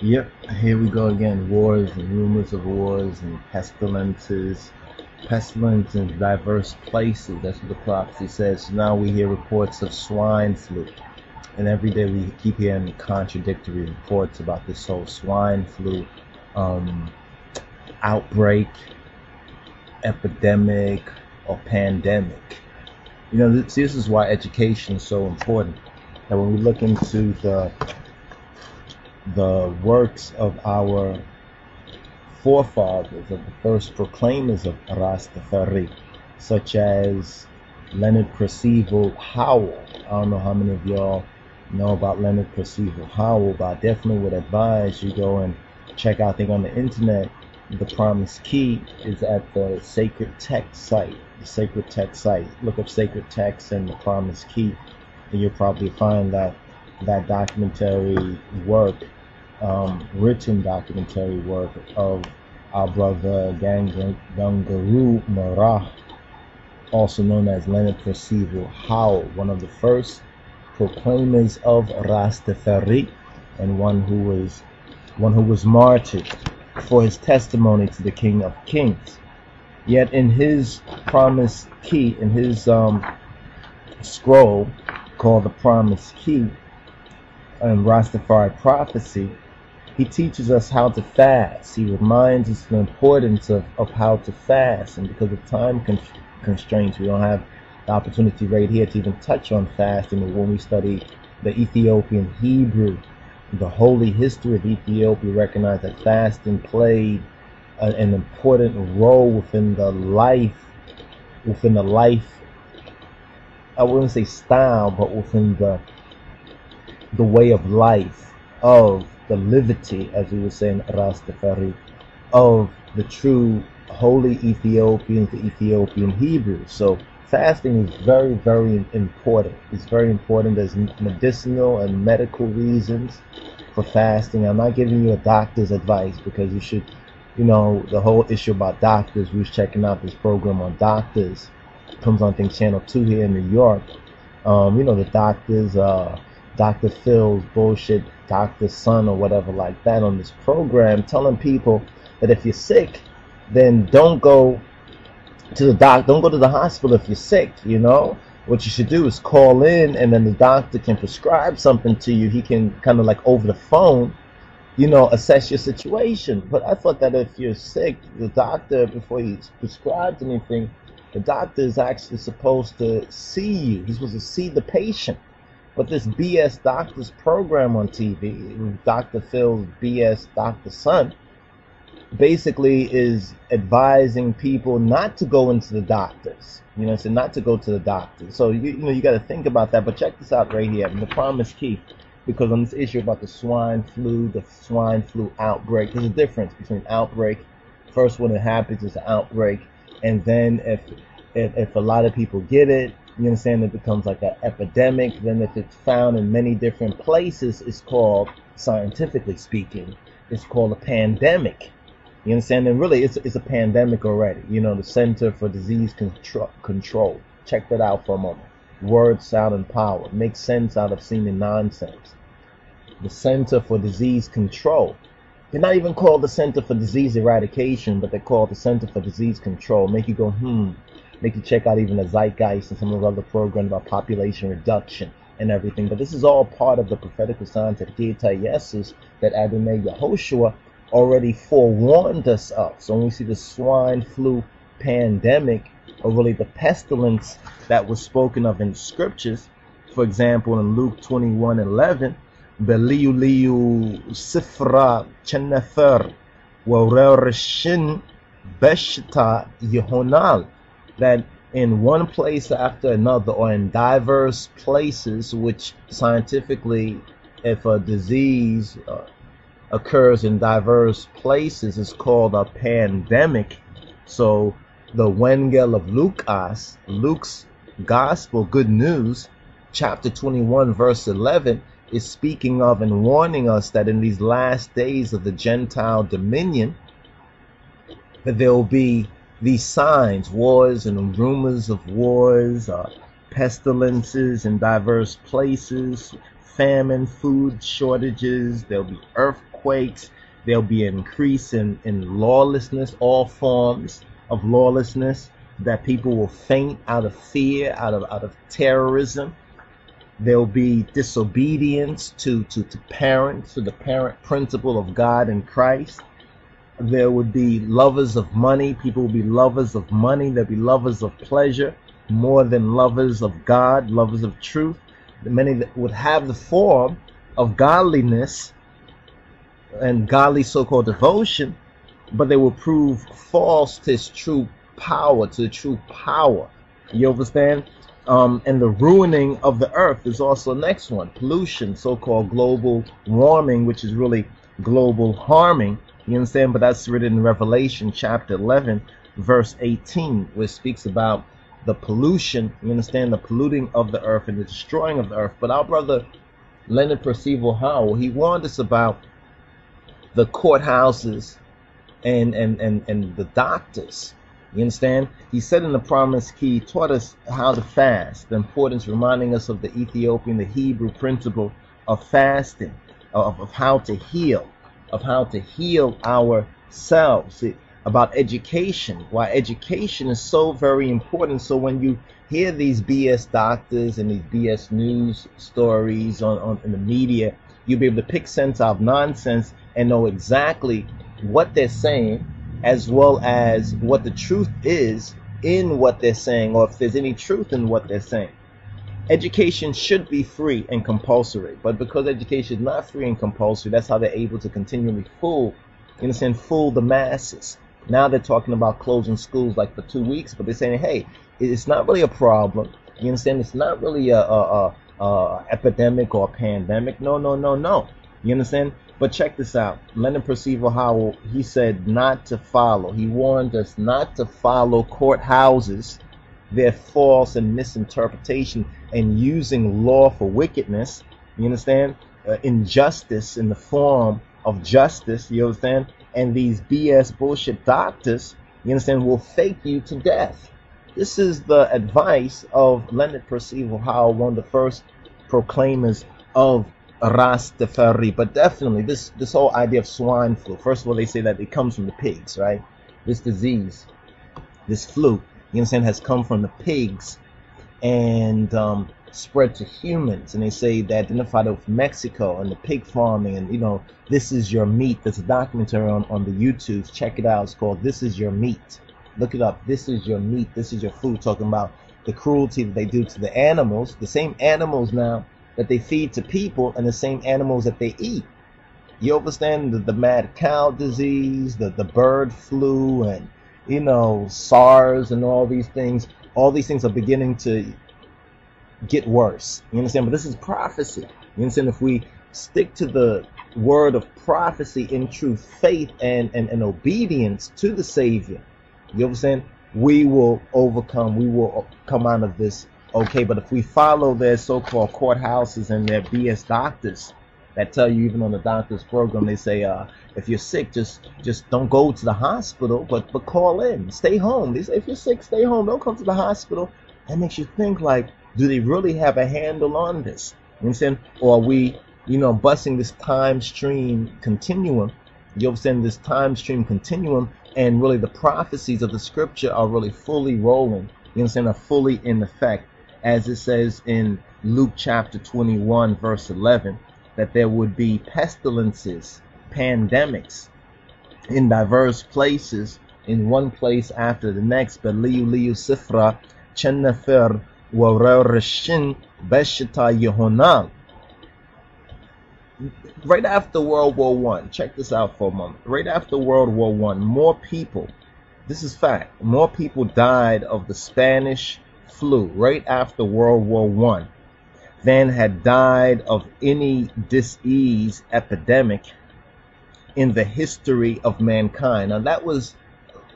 Yep, here we go again. Wars and rumors of wars and pestilences. Pestilence in diverse places. That's what the prophecy says. Now we hear reports of swine flu. And every day we keep hearing contradictory reports about this whole swine flu um, outbreak, epidemic, or pandemic. You know, see, this is why education is so important. And when we look into the the works of our forefathers, of the first proclaimers of Rastafari, such as Leonard Percival Howell. I don't know how many of y'all know about Leonard Percival Howell, but I definitely would advise you go and check out. I think on the internet, the Promise Key is at the Sacred Text site. The Sacred Text site. Look up Sacred Text and the Promise Key, and you'll probably find that that documentary work um, written documentary work of our brother Gangunguru Maragh, also known as Leonard Percival Howell, one of the first proclaimers of Rastafari and one who was one who was martyred for his testimony to the King of Kings. Yet in his promise key, in his um, scroll called the Promise Key and Rastafari Prophecy, he teaches us how to fast. He reminds us the importance of, of how to fast. And because of time con- constraints, we don't have the opportunity right here to even touch on fasting. But when we study the Ethiopian Hebrew, the holy history of Ethiopia, recognize that fasting played a, an important role within the life, within the life, I wouldn't say style, but within the the way of life of the livity, as we were saying, Rastafari, of the true holy Ethiopians, the Ethiopian Hebrews. So fasting is very, very important. It's very important. There's medicinal and medical reasons for fasting. I'm not giving you a doctor's advice because you should, you know, the whole issue about doctors. We was checking out this program on doctors. It comes on, think, Channel 2 here in New York. Um, you know, the doctors, uh, Dr. Phil's bullshit Dr. Sun or whatever like that on this program telling people that if you're sick, then don't go to the doc, don't go to the hospital if you're sick, you know? What you should do is call in and then the doctor can prescribe something to you. He can kind of like over the phone, you know, assess your situation. But I thought that if you're sick, the doctor, before he prescribes anything, the doctor is actually supposed to see you. He's supposed to see the patient. But this BS Doctors program on TV, Dr. Phil's BS Dr. Sun, basically is advising people not to go into the doctors. You know, so not to go to the doctors. So you, you know you got to think about that. But check this out right here. The promise key, because on this issue about the swine flu, the swine flu outbreak, there's a difference between outbreak. First, when it happens, it's an outbreak, and then if if, if a lot of people get it, you understand? It becomes like an epidemic. Then, if it's found in many different places, it's called, scientifically speaking, it's called a pandemic. You understand? And really, it's, it's a pandemic already. You know, the Center for Disease Control. Control. Check that out for a moment. Word, sound, and power. Make sense out of seeming nonsense. The Center for Disease Control. They're not even called the Center for Disease Eradication, but they're called the Center for Disease Control. Make you go, hmm, make you check out even the Zeitgeist and some of the other programs about population reduction and everything. But this is all part of the prophetical signs that Jesus that Adonai Yehoshua already forewarned us of. So when we see the swine flu pandemic, or really the pestilence that was spoken of in the scriptures, for example, in Luke 21 11, Beliu liu sifra chenefer warerishin beshta yehonal that in one place after another or in diverse places, which scientifically, if a disease uh, occurs in diverse places, is called a pandemic. So the Wengel of Lucas, Luke's Gospel, Good News, chapter 21, verse 11, is speaking of and warning us that in these last days of the Gentile dominion, there will be these signs, wars and rumors of wars, uh, pestilences in diverse places, famine, food shortages, there'll be earthquakes, there'll be an increase in, in lawlessness, all forms of lawlessness, that people will faint out of fear, out of out of terrorism. There'll be disobedience to, to, to parents, to the parent principle of God and Christ. There would be lovers of money. People would be lovers of money. There'll be lovers of pleasure more than lovers of God, lovers of truth. Many that would have the form of godliness and godly so-called devotion, but they will prove false to its true power, to the true power. You understand? Um, and the ruining of the earth is also the next one. Pollution, so-called global warming, which is really global harming. You understand? But that's written in Revelation chapter 11, verse 18, which speaks about the pollution, you understand, the polluting of the earth and the destroying of the earth. But our brother Leonard Percival Howell, he warned us about the courthouses and, and, and, and the doctors. You understand? He said in the Promise Key, taught us how to fast, the importance, reminding us of the Ethiopian, the Hebrew principle of fasting, of, of how to heal, of how to heal ourselves. It, about education, why education is so very important. So when you hear these BS doctors and these BS news stories on, on in the media, you'll be able to pick sense out of nonsense and know exactly what they're saying as well as what the truth is in what they're saying or if there's any truth in what they're saying. Education should be free and compulsory, but because education is not free and compulsory, that's how they're able to continually fool, you understand, fool the masses. Now they're talking about closing schools like for two weeks, but they're saying, hey, it's not really a problem. You understand? It's not really a, a, a, a epidemic or a pandemic. No, no, no, no. You understand? But check this out. Leonard Percival Howell, he said not to follow. He warned us not to follow courthouses, their false and misinterpretation and using law for wickedness. You understand? Uh, injustice in the form of justice. You understand? and these BS bullshit doctors, you understand, will fake you to death. This is the advice of Leonard Percival Howell, one of the first proclaimers of Rastafari. But definitely, this this whole idea of swine flu. First of all, they say that it comes from the pigs, right? This disease, this flu, you understand, has come from the pigs, and um, spread to humans. And they say they identified it with Mexico and the pig farming and you know this is your meat. There's a documentary on, on the YouTube. Check it out. It's called this is your meat. Look it up. This is your meat. This is your food. Talking about the cruelty that they do to the animals the same animals now that they feed to people and the same animals that they eat. You understand the, the mad cow disease the, the bird flu and you know SARS and all these things all these things are beginning to get worse. You understand? But this is prophecy. You understand? If we stick to the word of prophecy in true faith and, and, and obedience to the Savior, you understand? We will overcome. We will come out of this okay. But if we follow their so-called courthouses and their BS doctors that tell you, even on the doctor's program, they say, uh, if you're sick, just just don't go to the hospital, but but call in, stay home. They say, if you're sick, stay home. Don't come to the hospital. That makes you think like, do they really have a handle on this? You understand? Or are we, you know, busting this time stream continuum? You understand this time stream continuum, and really the prophecies of the scripture are really fully rolling. You understand? Are fully in effect, as it says in Luke chapter 21, verse 11, that there would be pestilences, pandemics in diverse places, in one place after the next. But liu liu sifra chenefer Right after World War One, check this out for a moment. Right after World War One, more people, this is fact, more people died of the Spanish flu right after World War One than had died of any disease epidemic in the history of mankind. Now that was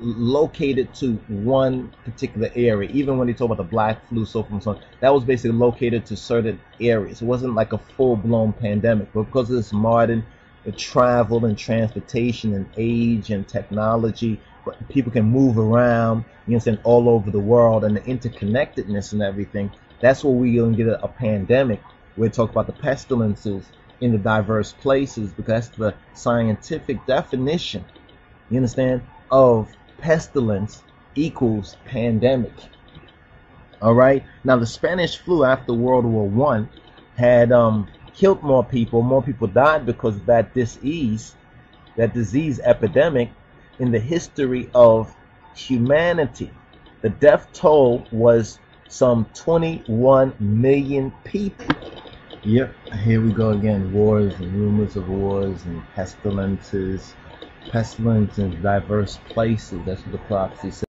located to one particular area. Even when they talk about the black flu, so from so on, that was basically located to certain areas. It wasn't like a full blown pandemic, but because of this modern the travel and transportation and age and technology, people can move around, you know, all over the world and the interconnectedness and everything. That's where we're gonna get a, a pandemic we talk about the pestilences in the diverse places because that's the scientific definition. You understand? Of pestilence equals pandemic. All right. Now the Spanish flu after World War One had um, killed more people. More people died because of that disease, that disease epidemic in the history of humanity. The death toll was some 21 million people. Yep, here we go again. Wars and rumors of wars and pestilences, pestilence in diverse places. That's what the prophecy says.